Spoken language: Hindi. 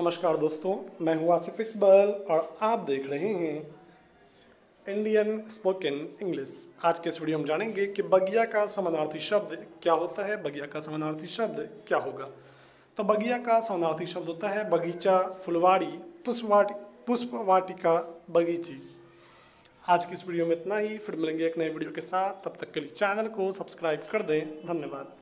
नमस्कार दोस्तों, मैं हूँ आसिफ इकबाल और आप देख रहे हैं इंडियन स्पोकन इंग्लिश आज के इस वीडियो में जानेंगे कि बगिया का समानार्थी शब्द क्या होता है, बगिया का समानार्थी शब्द क्या होगा। तो बगिया का समानार्थी शब्द होता है बगीचा, फुलवाड़ी, पुष्पवाटी, पुष्पवाटिका, बगीची। आज की इस वीडियो में इतना ही, फिर मिलेंगे एक नए वीडियो के साथ। तब तक के लिए चैनल को सब्सक्राइब कर दें। धन्यवाद।